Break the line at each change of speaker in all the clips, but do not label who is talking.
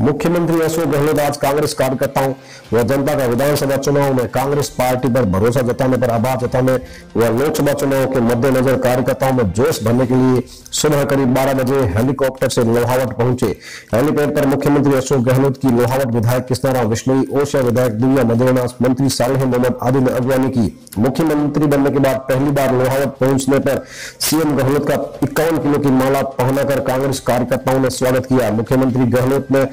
मुख्यमंत्री अशोक गहलोत आज कांग्रेस कार्यकर्ताओं व जनता का विधानसभा चुनाव में कांग्रेस पार्टी पर भरोसा जताने पर आभार जताने व लोकसभा चुनाव के मद्देनजर कार्यकर्ताओं में जोश भरने के लिए सुबह करीब 12 बजे हेलीकॉप्टर से लोहावट पहुँचे। हेलीपैड पर मुख्यमंत्री अशोक गहलोत की लोहावट विधायक कृष्णाराम विश्नोई, ओशिया विधायक दिव्या मदेना मंत्री सालेह मोहम्मद आदि ने अगवानी की। मुख्यमंत्री बनने के बाद पहली बार लोहावट पहुँचने पर सीएम गहलोत का इक्यावन किलो की माला पहनाकर कांग्रेस कार्यकर्ताओं ने स्वागत किया। मुख्यमंत्री गहलोत ने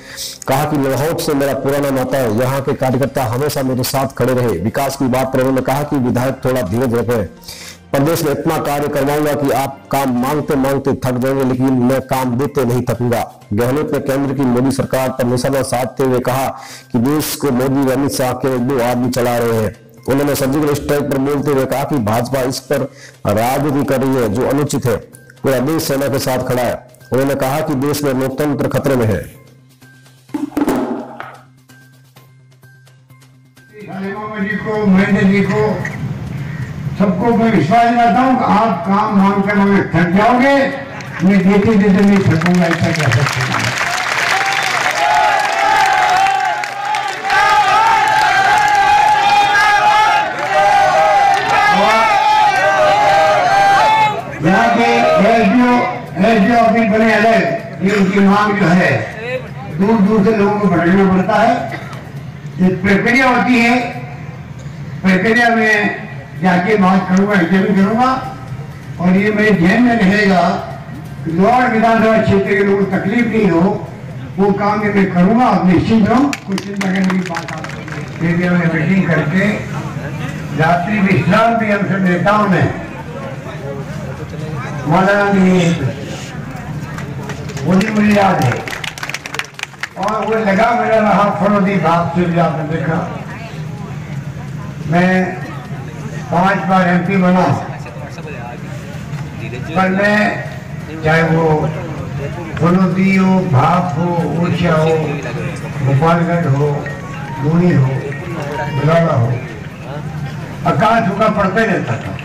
कहा कि लोहावट से मेरा पुराना नाता है। यहाँ के कार्यकर्ता हमेशा मेरे साथ खड़े रहे। विकास की बात पर उन्होंने कहा कि विधायक थोड़ा धीरज रखे। प्रदेश में इतना कार्य करवाऊँगा कि आप काम मांगते मांगते थक जाएँगे, लेकिन मैं काम देते नहीं थकूँगा। गहलोत ने केंद्र की मोदी सरकार पर निशाना साधते हुए कहा कि देश को मोदी व अमित शाह के दो आदमी चला रहे हैं। उन्होंने सर्जिकल स्ट्राइक पर बोलते हुए कहा कि भाजपा इस पर राजनीति कर रही है, जो अनुचित है। पूरा देश सेना के साथ खड़ा है। उन्होंने कहा कि देश में लोकतंत्र खतरे में है।
जी को महेंद्र जी को सबको मैं विश्वास दिलाता हूँ आप काम मांग कर हमें थक जाओगे, मैं देते देते नहीं थकूँगा, ऐसा कह सकते बने अलग ये उनकी मांग जो है दूर दूर से लोगों को भटकना पड़ता है। प्रक्रिया होती है। प्रक्रिया में जाके बात करूँगा इंटरव्यू करूँगा। और ये मेरे ध्यान में रहेगा लोअर विधानसभा क्षेत्र के लोगों को तकलीफ़ नहीं हो, वो काम मैं करूँगा, आप निश्चित रहो, कुछ चिंता करने की बात मीटिंग करके रात्रि विश्राम भी हम सब नेताओं ने मौलाना मुझे मुझे याद है। और वो लगा मेरा रहा फरोदी भाग से भी आपने देखा। मैं पाँच बार एमपी बना। पर मैं चाहे वो फलोदी हो भाप हो ऊर्जा हो, गोपालगंज हो लूनी हो बुलावा हो आकाश होगा पड़ते रहता था।